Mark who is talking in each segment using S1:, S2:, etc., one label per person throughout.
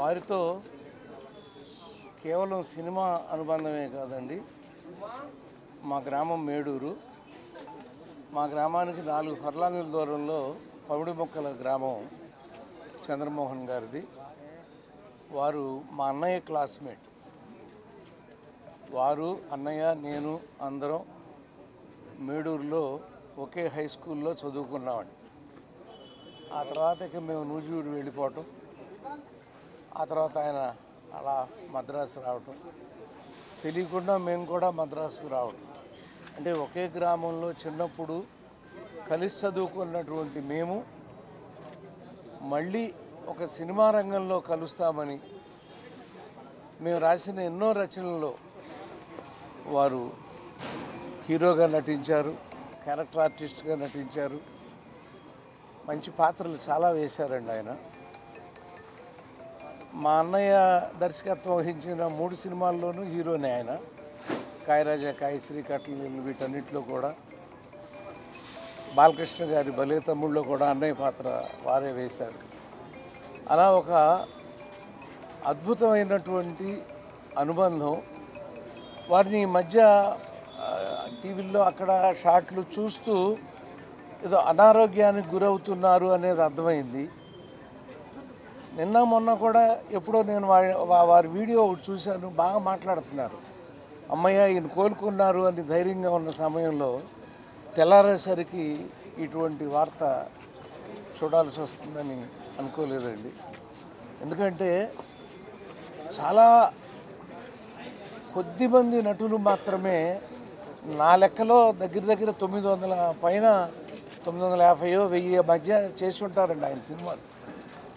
S1: వారితో కేవలం సినిమా అనుబంధమే కాదండి. మా గ్రామం మేడూరు. మా గ్రామానికి నాలుగు ఫర్లాంగుల దూరంలో పవిడి మొక్కల గ్రామం చంద్రమోహన్ గారిది. వారు మా అన్నయ్య క్లాస్మేట్. వారు అన్నయ్య నేను అందరం మేడూరులో ఒకే హై స్కూల్లో చదువుకున్నామండి. ఆ తర్వాత ఇక మేము నూజివీడు వెళ్ళిపోవటం. ఆ తర్వాత ఆయన అలా మద్రాసు రావటం. తెలియకుండా మేము కూడా మద్రాసుకు రావడం అంటే ఒకే గ్రామంలో చిన్నప్పుడు కలిసి చదువుకున్నటువంటి మేము మళ్ళీ ఒక సినిమా రంగంలో కలుస్తామని మేము రాసిన ఎన్నో రచనల్లో వారు హీరోగా నటించారు క్యారెక్టర్ ఆర్టిస్ట్గా నటించారు. మంచి పాత్రలు చాలా వేశారండి ఆయన. మా అన్నయ్య దర్శకత్వం వహించిన మూడు సినిమాల్లోనూ హీరోనే ఆయన. కాయరాజా కాయశ్రీ కట్ల వీటన్నిటిలో కూడా. బాలకృష్ణ గారి బలే తమ్ముళ్ళలో కూడా అన్నయ్య పాత్ర వారే వేశారు. అలా ఒక అద్భుతమైనటువంటి అనుబంధం. వారిని ఈ మధ్య టీవీల్లో అక్కడ షాట్లు చూస్తూ ఏదో అనారోగ్యానికి గురవుతున్నారు అనేది అర్థమైంది. నిన్న మొన్న కూడా ఎప్పుడో నేను వారి వారి వీడియో ఒకటి చూశాను బాగా మాట్లాడుతున్నారు. అమ్మయ్య ఈయన కోలుకున్నారు అని ధైర్యంగా ఉన్న సమయంలో తెల్లారేసరికి ఇటువంటి వార్త చూడాల్సి వస్తుందని అనుకోలేదండి. ఎందుకంటే చాలా కొద్దిమంది నటులు మాత్రమే నా లెక్కలో దగ్గర దగ్గర తొమ్మిది వందల పైన తొమ్మిది వందల యాభైయో వెయ్యి మధ్య చేసి ఉంటారండి ఆయన సినిమాలు.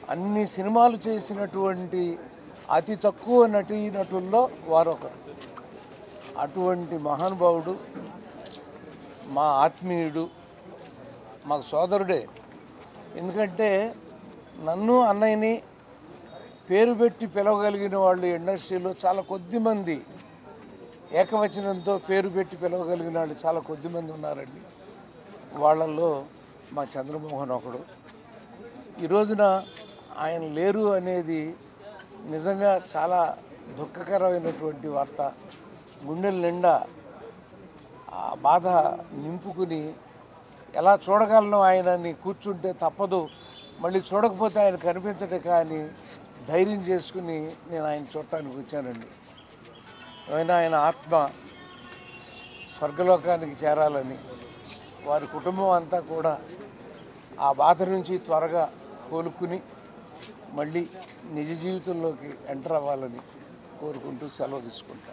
S1: అన్ని సినిమాలు చేసినటువంటి అతి తక్కువ నటీ నటుల్లో వారొకరు. అటువంటి మహానుభావుడు మా ఆత్మీయుడు మాకు సోదరుడే. ఎందుకంటే నన్ను అన్నయ్యని పేరు పెట్టి పిలవగలిగిన వాళ్ళు ఇండస్ట్రీలో చాలా కొద్ది మంది. ఏకవచనంతో పేరు పెట్టి పిలవగలిగిన వాళ్ళు చాలా కొద్దిమంది ఉన్నారండి. వాళ్ళల్లో మా చంద్రమోహన్ ఒకడు. ఈ రోజున ఆయన లేరు అనేది నిజంగా చాలా దుఃఖకరమైనటువంటి వార్త. గుండెల నిండా ఆ బాధ నింపుకుని ఎలా చూడగలను ఆయనని కూర్చుంటే తప్పదు. మళ్ళీ చూడకపోతే ఆయన కనిపించడే కానీ ధైర్యం చేసుకుని నేను ఆయన చూడటానికి వచ్చానండి. ఏమైనా ఆయన ఆత్మ స్వర్గలోకానికి చేరాలని వారి కుటుంబం అంతా కూడా ఆ బాధ నుంచి త్వరగా కోలుకుని మళ్ళీ నిజ జీవితంలోకి ఎంటర్ అవ్వాలని కోరుకుంటూ సెలవు తీసుకుంటాం